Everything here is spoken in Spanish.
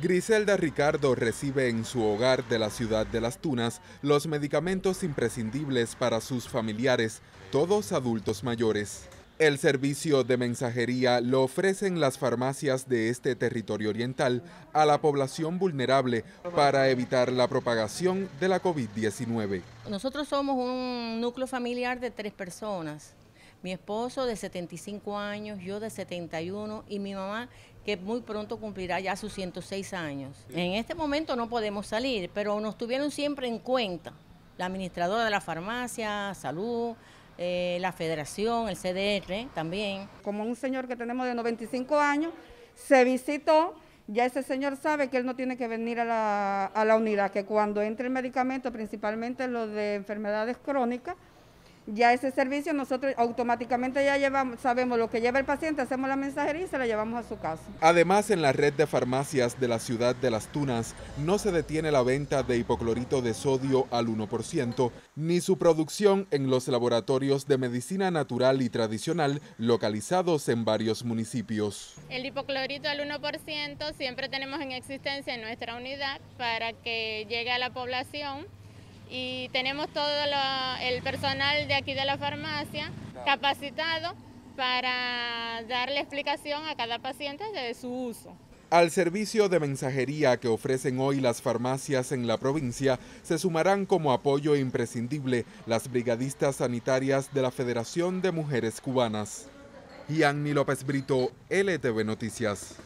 Griselda Ricardo recibe en su hogar de la ciudad de Las Tunas los medicamentos imprescindibles para sus familiares, todos adultos mayores. El servicio de mensajería lo ofrecen las farmacias de este territorio oriental a la población vulnerable para evitar la propagación de la COVID-19. Nosotros somos un núcleo familiar de tres personas mi esposo de 75 años, yo de 71 y mi mamá que muy pronto cumplirá ya sus 106 años. En este momento no podemos salir, pero nos tuvieron siempre en cuenta la administradora de la farmacia, salud, eh, la federación, el CDR también. Como un señor que tenemos de 95 años, se visitó, ya ese señor sabe que él no tiene que venir a la, a la unidad, que cuando entre el medicamento, principalmente los de enfermedades crónicas, ya ese servicio nosotros automáticamente ya llevamos, sabemos lo que lleva el paciente, hacemos la mensajería y se la llevamos a su casa. Además, en la red de farmacias de la ciudad de Las Tunas no se detiene la venta de hipoclorito de sodio al 1%, ni su producción en los laboratorios de medicina natural y tradicional localizados en varios municipios. El hipoclorito al 1% siempre tenemos en existencia en nuestra unidad para que llegue a la población y tenemos todo el personal de aquí de la farmacia capacitado para darle explicación a cada paciente de su uso. Al servicio de mensajería que ofrecen hoy las farmacias en la provincia se sumarán como apoyo imprescindible las brigadistas sanitarias de la Federación de Mujeres Cubanas. Gianni López Brito, LTV Noticias.